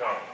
go.